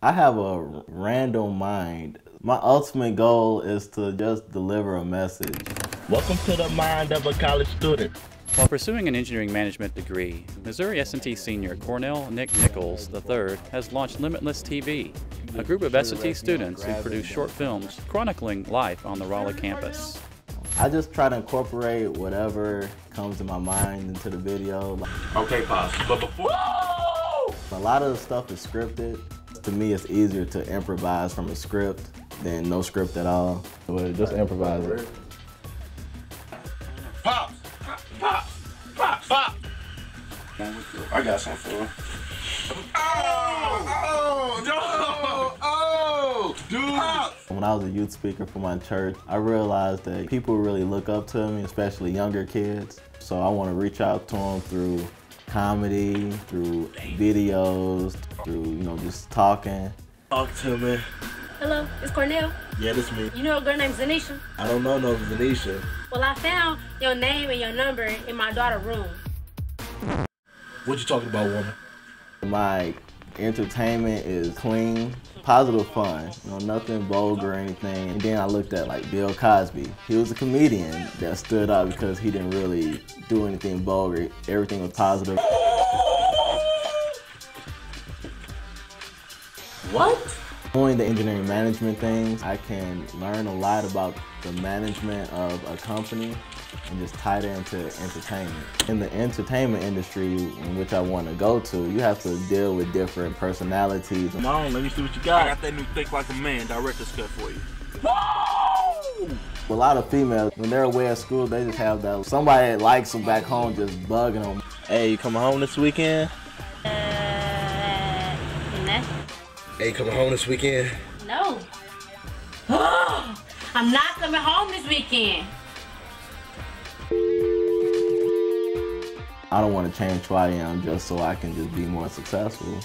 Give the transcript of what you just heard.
I have a random mind. My ultimate goal is to just deliver a message. Welcome to the mind of a college student. While pursuing an engineering management degree, Missouri S&T senior Cornell Nick Nichols III has launched Limitless TV, a group of S&T students who produce short films chronicling life on the Rolla campus. I just try to incorporate whatever comes to my mind into the video. Okay, pause. But before. A lot of the stuff is scripted. To me, it's easier to improvise from a script than no script at all. But just improvise it. Pops! Pops! Pops! Pops! I got some for him. Oh! Oh! Oh! Dude! Pops! When I was a youth speaker for my church, I realized that people really look up to me, especially younger kids. So I want to reach out to them through comedy, through videos, through, you know, just talking. Talk to me. Hello, it's Cornell. Yeah, this me. You know a girl named Zanisha? I don't know no Venetia. Well, I found your name and your number in my daughter's room. What you talking about, woman? My entertainment is clean, positive fun, you know, nothing vulgar or anything. And then I looked at like Bill Cosby. He was a comedian that stood out because he didn't really do anything vulgar. Everything was positive. What? Doing the engineering management things, I can learn a lot about the management of a company and just tie that into entertainment. In the entertainment industry in which I want to go to, you have to deal with different personalities. Come on, let me see what you I got. got that new Think Like a Man director's cut for you. Whoa! A lot of females, when they're away at school, they just have that somebody that likes them back home just bugging them. Hey, you coming home this weekend? Hey, coming home this weekend? No. I'm not coming home this weekend. I don't want to change who I am just so I can just be more successful.